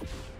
you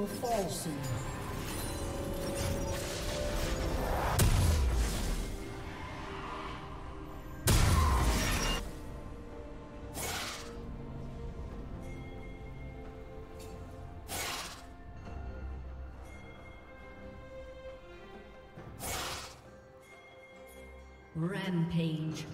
will fall soon. Rampage.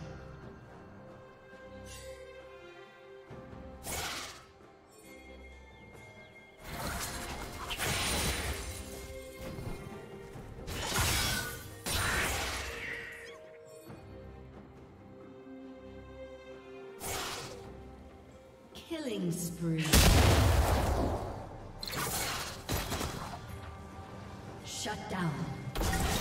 Spree. Shut down.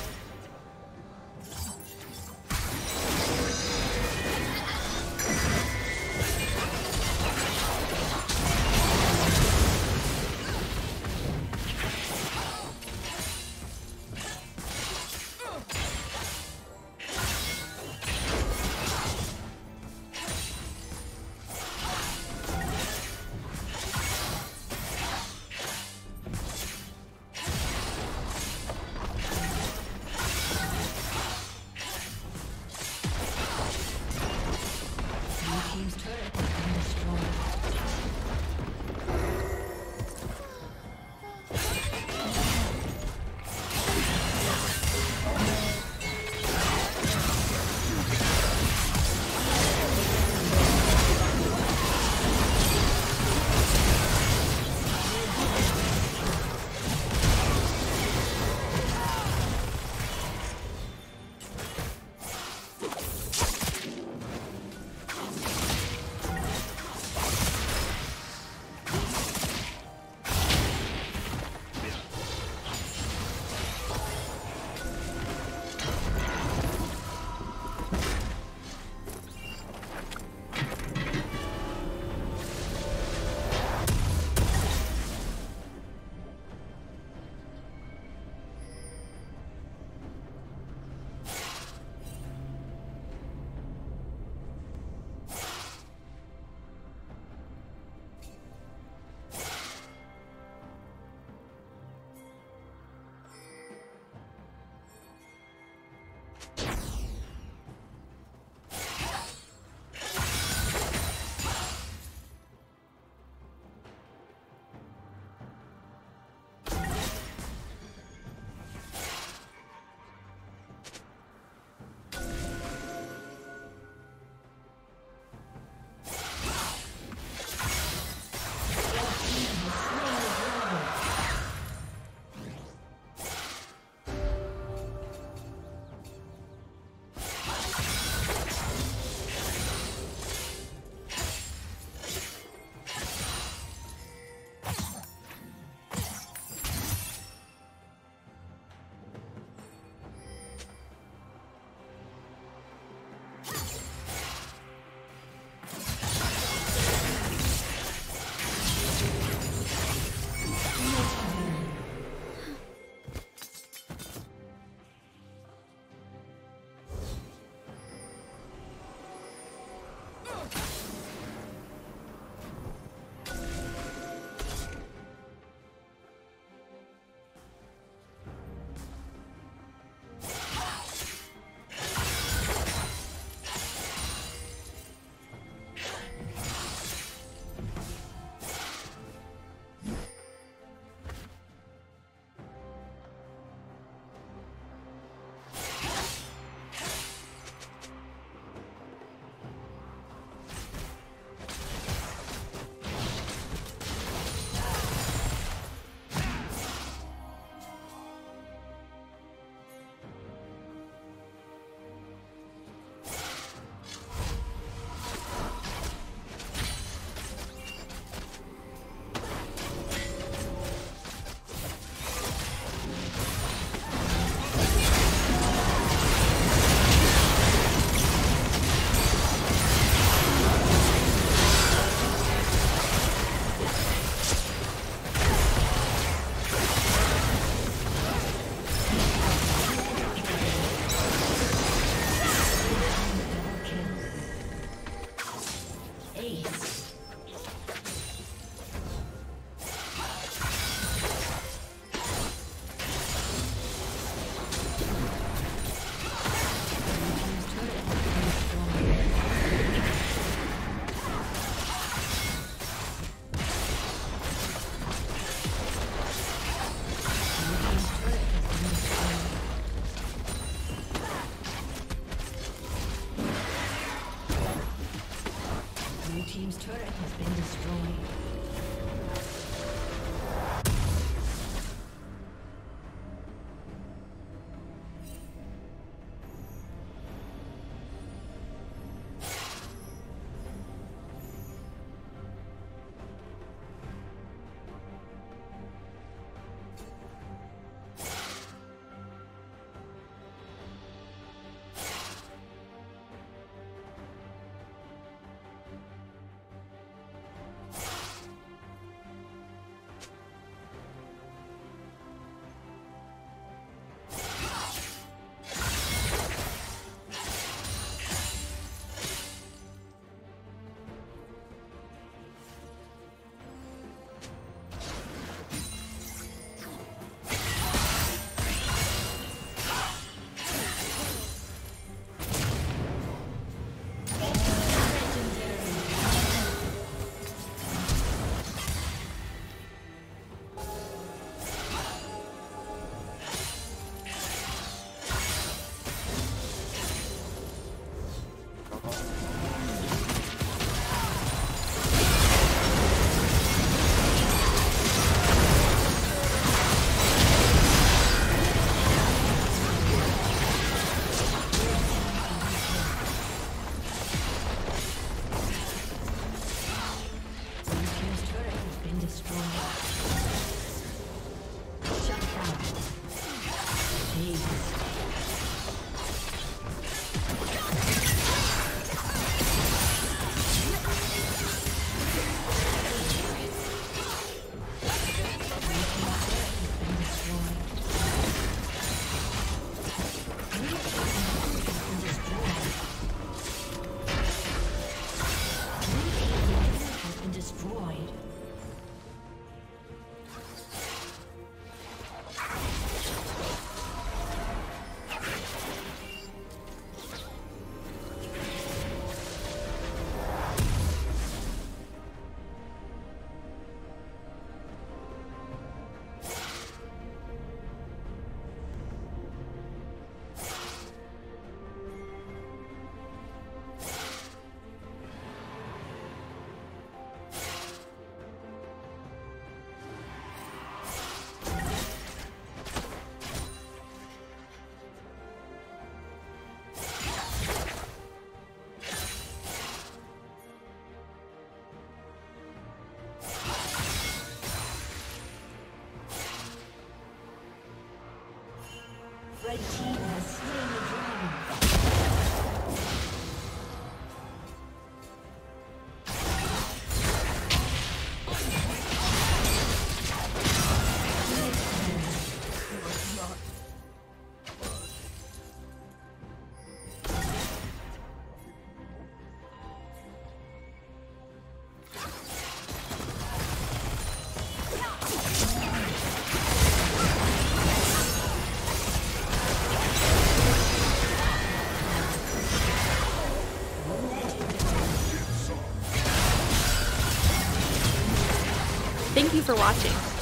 For watching.